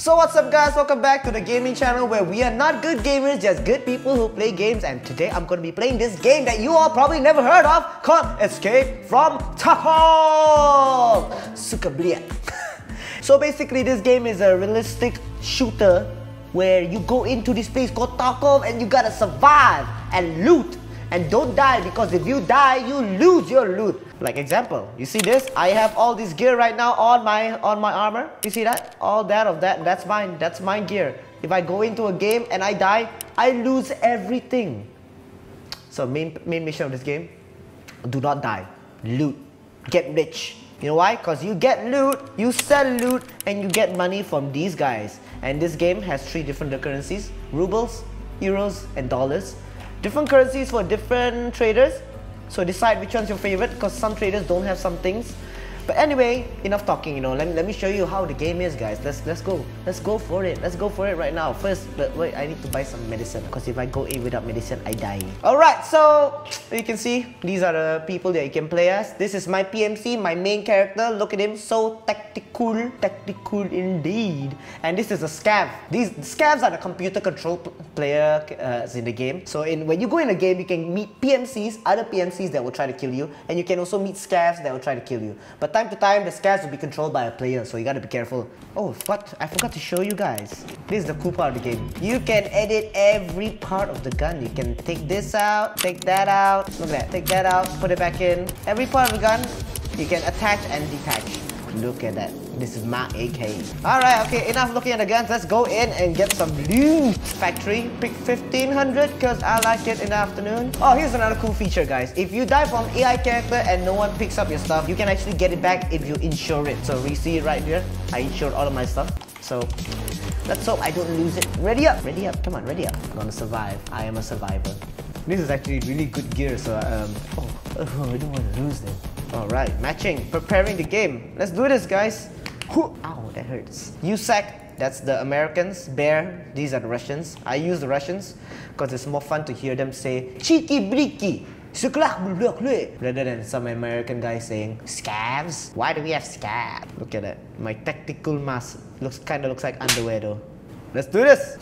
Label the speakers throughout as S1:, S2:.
S1: So what's up guys, welcome back to the gaming channel where we are not good gamers, just good people who play games and today I'm going to be playing this game that you all probably never heard of called Escape from Tarkov! Suka blia. so basically this game is a realistic shooter where you go into this place called Tarkov and you gotta survive and loot and don't die because if you die you lose your loot like example you see this? I have all this gear right now on my on my armor. You see that? All that of that that's mine that's my gear. If i go into a game and i die i lose everything. So main main mission of this game do not die. Loot. Get rich. You know why? Because you get loot you sell loot and you get money from these guys. And this game has three different currencies rubles euros and dollars. Different currencies for different traders. So decide which one's your favorite because some traders don't have some things. But anyway, enough talking, you know. Let me, let me show you how the game is, guys. Let's let's go. Let's go for it. Let's go for it right now. First, but wait, I need to buy some medicine because if I go in without medicine, I die. Alright, so you can see these are the people that you can play as. This is my PMC, my main character. Look at him, so tactical, tactical indeed. And this is a scav. These scavs are the computer control player uh, in the game. So in when you go in a game, you can meet PMCs, other PMCs that will try to kill you, and you can also meet scavs that will try to kill you. But time to time, the scavs will be controlled by a player, so you gotta be careful. Oh, what? I forgot to show you guys. This is the cool part of the game. You can edit every part of the gun. You can take this out, take that out. Look at that. Take that out, put it back in. Every part of the gun, you can attach and detach. Look at that. This is my AK. Alright, okay, enough looking at the guns. Let's go in and get some loot. Factory, pick 1500 because I like it in the afternoon. Oh, here's another cool feature, guys. If you die from AI character and no one picks up your stuff, you can actually get it back if you insure it. So we see it right here. I insured all of my stuff. So let's hope I don't lose it. Ready up, ready up. Come on, ready up. I'm gonna survive. I am a survivor. This is actually really good gear, so um, oh, oh I don't want to lose it. Alright, matching, preparing the game. Let's do this, guys. Ow, that hurts. USEC, that's the Americans. Bear, these are the Russians. I use the Russians because it's more fun to hear them say cheeky briki. Rather than some American guy saying scavs. Why do we have scavs? Look at that. My tactical mask looks kind of looks like underwear though. Let's do this.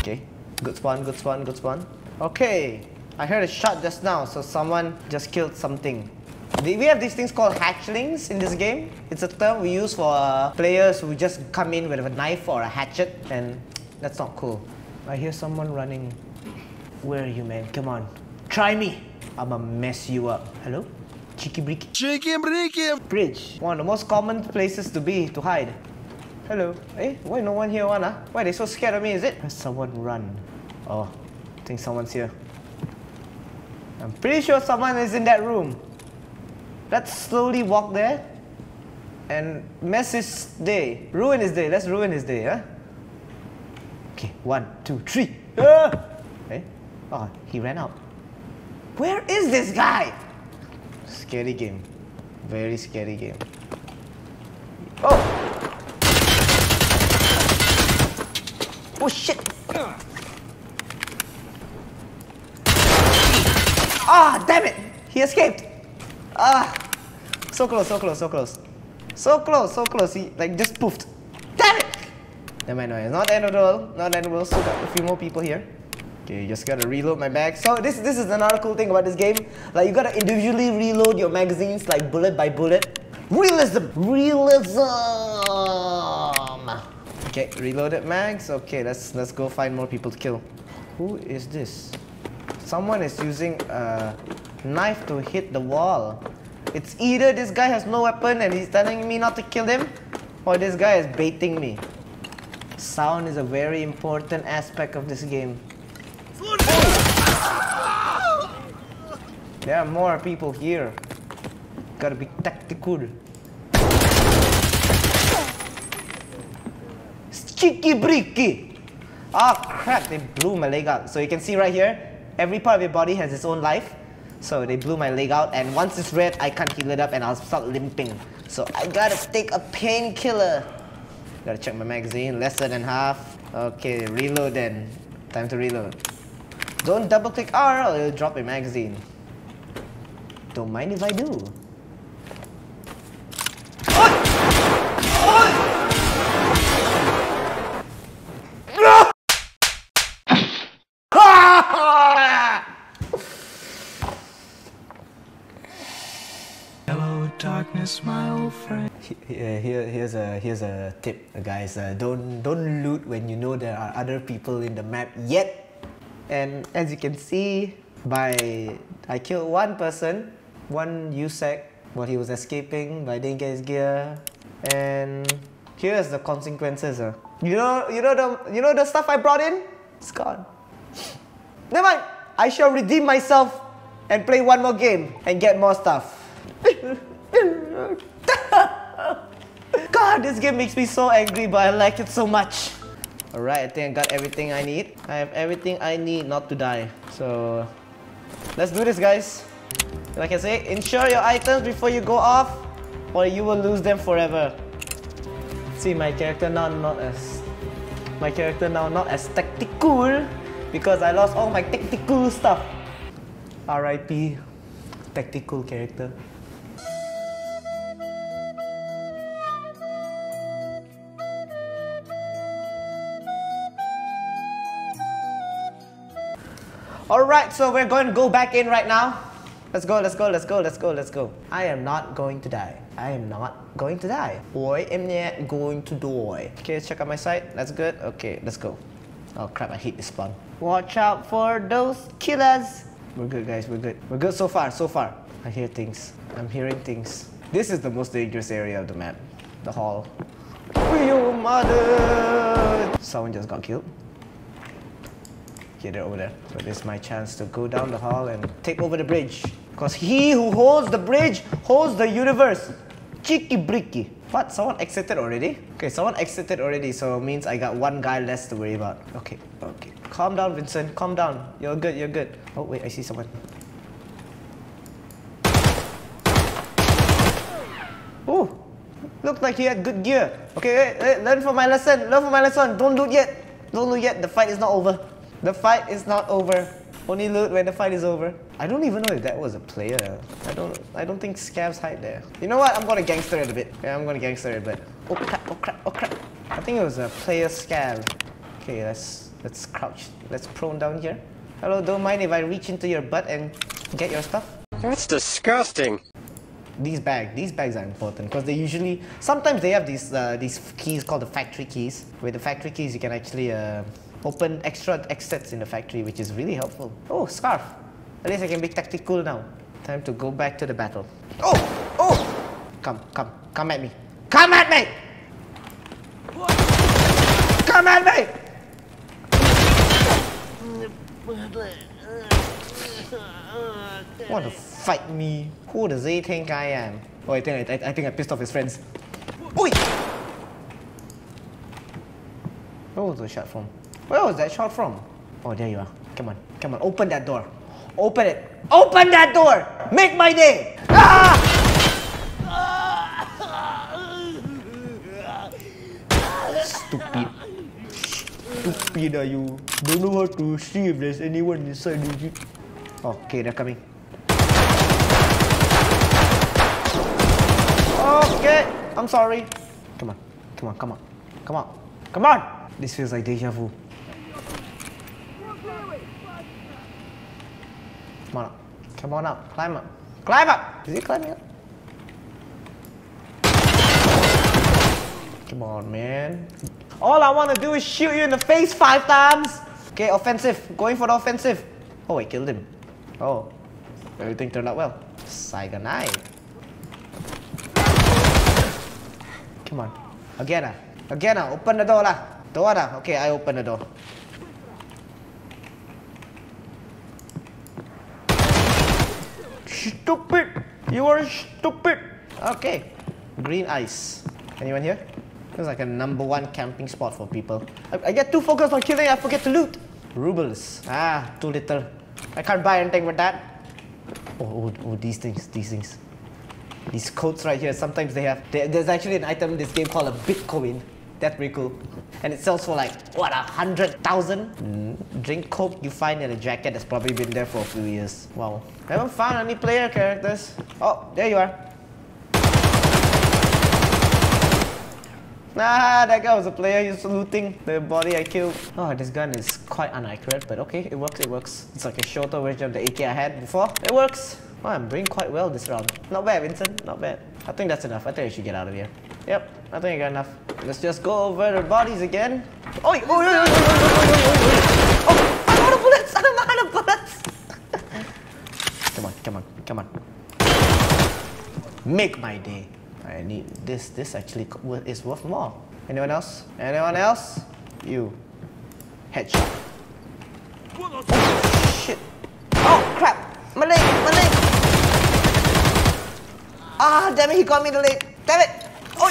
S1: Okay, good spawn, good spawn, good spawn. Okay, I heard a shot just now, so someone just killed something. We have these things called hatchlings in this game. It's a term we use for uh, players who just come in with a knife or a hatchet, and that's not cool. I hear someone running. Where are you, man? Come on. Try me. I'ma mess you up. Hello? Cheeky bricky.
S2: Cheeky bricky.
S1: Bridge. One of the most common places to be, to hide. Hello. Eh, why no one here, one, huh? Why they so scared of me, is it? someone run. Oh, I think someone's here. I'm pretty sure someone is in that room. Let's slowly walk there and mess his day. Ruin his day. Let's ruin his day, huh? Okay, one, two, three. Ah! Okay. Oh, he ran out. Where is this guy? Scary game. Very scary game. Oh! Oh shit! Ah, damn it! He escaped. Ah, so close, so close, so close. So close, so close. He like just poofed. Damn it! Never mind, no, it's not the end of the world. Not the end of the world. Still got a few more people here. Okay, just gotta reload my bag. So this this is another cool thing about this game. Like you gotta individually reload your magazines like bullet by bullet. Realism! Realism! Okay, reloaded mags. Okay, let's let's go find more people to kill. Who is this? Someone is using a knife to hit the wall. It's either this guy has no weapon and he's telling me not to kill him, or this guy is baiting me. Sound is a very important aspect of this game. There are more people here. Gotta be tactical. Cheeky bricky! Oh crap, they blew my leg out. So you can see right here, every part of your body has its own life. So they blew my leg out and once it's red, I can't heal it up and I'll start limping. So I gotta take a painkiller. Gotta check my magazine, lesser than half. Okay, reload then. Time to reload. Don't double click R or it'll drop your magazine. Don't mind if I do. Oh!
S2: Friend.
S1: Here, here, here's a here's a tip, guys. Uh, don't don't loot when you know there are other people in the map yet. And as you can see, by I killed one person, one USEC while he was escaping, but I didn't get his gear. And here's the consequences. Uh. You know, you know the you know the stuff I brought in. It's gone. Never mind. I shall redeem myself and play one more game and get more stuff. God, this game makes me so angry, but I like it so much. Alright, I think I got everything I need. I have everything I need not to die. So, let's do this, guys. Like I say, insure your items before you go off, or you will lose them forever. See, my character now not as... My character now not as tactical, because I lost all my tactical stuff. R.I.P. Tactical character. Alright, so we're going to go back in right now. Let's go, let's go, let's go, let's go, let's go. I am not going to die. I am not going to die. Boy, am not going to die. Okay, let's check out my site. That's good. Okay, let's go. Oh crap, I hate this spawn. Watch out for those killers. We're good, guys, we're good. We're good so far, so far. I hear things. I'm hearing things. This is the most dangerous area of the map. The hall. Your mother! Someone just got killed. Okay, they're over there. This is my chance to go down the hall and take over the bridge. Because he who holds the bridge holds the universe. Cheeky bricky. What? Someone exited already? Okay, someone exited already, so it means I got one guy less to worry about. Okay, okay. Calm down, Vincent. Calm down. You're good, you're good. Oh, wait, I see someone. Oh, looked like he had good gear. Okay, wait, wait, learn from my lesson. Learn from my lesson. Don't loot yet. Don't loot yet. The fight is not over. The fight is not over. Only loot when the fight is over. I don't even know if that was a player. I don't I don't think scavs hide there. You know what? I'm gonna gangster it a bit. Yeah, I'm gonna gangster it a bit. Oh crap, oh crap, oh crap. I think it was a player scav. Okay, let's let's crouch. Let's prone down here. Hello, don't mind if I reach into your butt and get your stuff?
S2: That's disgusting.
S1: These bags, these bags are important because they usually, sometimes they have these uh, these keys called the factory keys. With the factory keys, you can actually uh, open extra exits in the factory, which is really helpful. Oh, scarf. At least I can be tactical now. Time to go back to the battle. Oh, oh! Come, come, come at me. Come at me! Come at me! Want to fight me? Who does he think I am? Oh, I think I, I, think I pissed off his friends. Oi! Where was the shot from? Where was that shot from? Oh, there you are. Come on, come on, open that door. Open it. Open that door! Make my day! Ah! Stupid. Stupid are you? Don't know how to see if there's anyone inside the jeep. Okay, they're coming. Okay, I'm sorry. Come on, come on, come on, come on, come on! This feels like deja vu. Come on up. Come on up. Climb up. Climb up! Is he climbing up? Come on, man. All I want to do is shoot you in the face five times. Okay, offensive. Going for the offensive. Oh, I killed him. Oh, everything turned out well. Saigonai. Come on. Again ah. Again ah. Open the door lah. Door lah. Okay, I open the door. Stupid! You are stupid! Okay. Green ice. Anyone here? Feels like a number one camping spot for people. I, I get too focused on killing, I forget to loot. Rubles. Ah, too little. I can't buy anything with that. Oh, oh, oh these things, these things. These coats right here, sometimes they have, there's actually an item in this game called a Bitcoin. That's pretty cool. And it sells for like, what, a hundred thousand? Mm, drink Coke you find in a jacket that's probably been there for a few years. Wow. I haven't found any player characters. Oh, there you are. Nah, that guy was a player, he's looting the body I killed. Oh, this gun is quite inaccurate, but okay, it works, it works. It's like a shorter version of the AK I had before. It works. Oh, I'm doing quite well this round. Not bad, Vincent, not bad. I think that's enough. I think I should get out of here. Yep, I think I got enough. Let's just go over the bodies again. Oh, oh, oh, oh, oh, oh, oh, I'm out of bullets! I'm out of bullets! come on, come on, come on. Make my day. I need this. This actually is worth more. Anyone else? Anyone else? You. Headshot. Oh, shit. Oh, crap. My leg, my leg. Ah, damn it, he got me the leg. Damn it. Oh,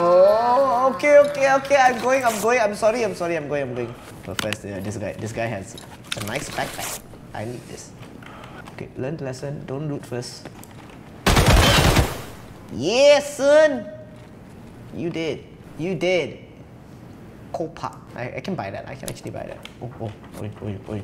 S1: oh okay, okay. I'm going, I'm going. I'm sorry, I'm sorry, I'm going, I'm going. But first, uh, this guy, this guy has a nice backpack. I need this. Okay, learn the lesson. Don't loot first. Yes, son. You did. You did. Copa. I, I can buy that. I can actually buy that. Oh, oh, oi, oi, oi.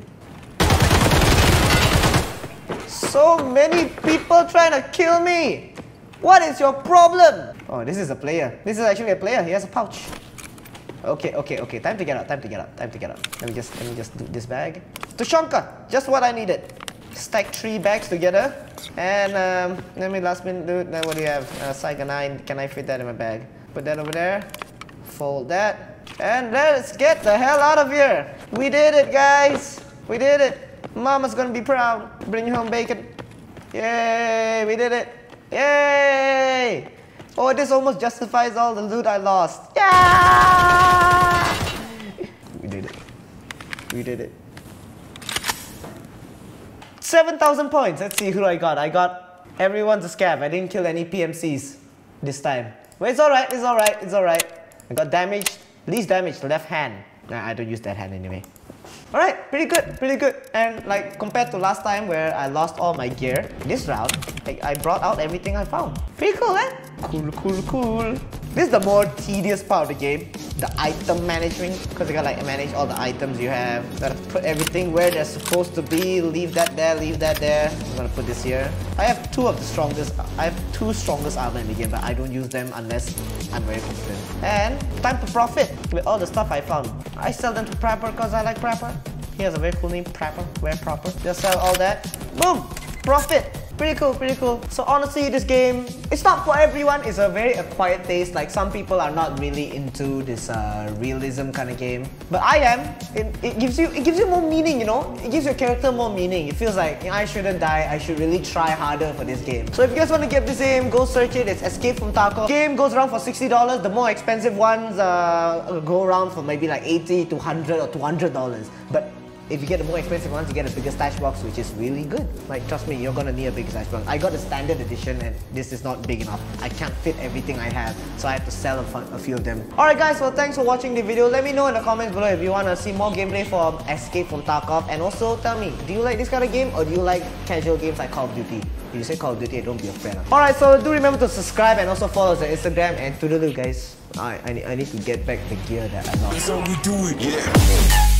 S1: So many people trying to kill me. What is your problem? Oh, this is a player. This is actually a player. He has a pouch. Okay, okay, okay. Time to get out. Time to get out. Time to get out. Let me just let me just do this bag. Tushonka, just what I needed. Stack three bags together. And um, let me last minute do Then what do you have? Uh, Saiga 9. Can I fit that in my bag? Put that over there. Fold that. And let's get the hell out of here. We did it, guys. We did it. Mama's gonna be proud. Bring you home bacon. Yay, we did it. Yay! Oh, this almost justifies all the loot I lost. Yeah! We did it. We did it. 7,000 points. Let's see who I got. I got everyone's a scav. I didn't kill any PMCs this time. But it's alright, it's alright, it's alright. I got damaged, least damage, left hand. Nah, I don't use that hand anyway. Alright, pretty good, pretty good. And like compared to last time where I lost all my gear, this round, I brought out everything I found. Pretty cool, eh? Cool, cool, cool. This is the more tedious part of the game, the item management, because you gotta like manage all the items you have. Gotta put everything where they're supposed to be, leave that there, leave that there. I'm gonna put this here. I have two of the strongest, I have two strongest armor in the game, but I don't use them unless I'm very confident. And time to profit with all the stuff I found. I sell them to Prepper because I like Prepper. He has a very cool name, Prepper, Wear Proper. Just sell all that. Boom! Profit! Pretty cool, pretty cool. So honestly, this game, it's not for everyone. It's a very acquired taste. Like some people are not really into this uh, realism kind of game. But I am. It, it gives you it gives you more meaning, you know? It gives your character more meaning. It feels like I shouldn't die. I should really try harder for this game. So if you guys want to get this game, go search it. It's Escape from Tarkov. Game goes around for $60. The more expensive ones uh, go around for maybe like 80 to 100 or $200. But if you get the more expensive ones, you get a bigger stash box, which is really good. Like, trust me, you're gonna need a bigger stash box. I got the standard edition and this is not big enough. I can't fit everything I have, so I have to sell a, a few of them. Alright guys, well thanks for watching the video. Let me know in the comments below if you wanna see more gameplay for Escape from Tarkov. And also tell me, do you like this kind of game or do you like casual games like Call of Duty? If you say Call of Duty, don't be a afraid. Alright, so do remember to subscribe and also follow us on Instagram and toodaloo guys. I, I, I need to get back the gear that I lost.
S3: That's how we do it. Yeah.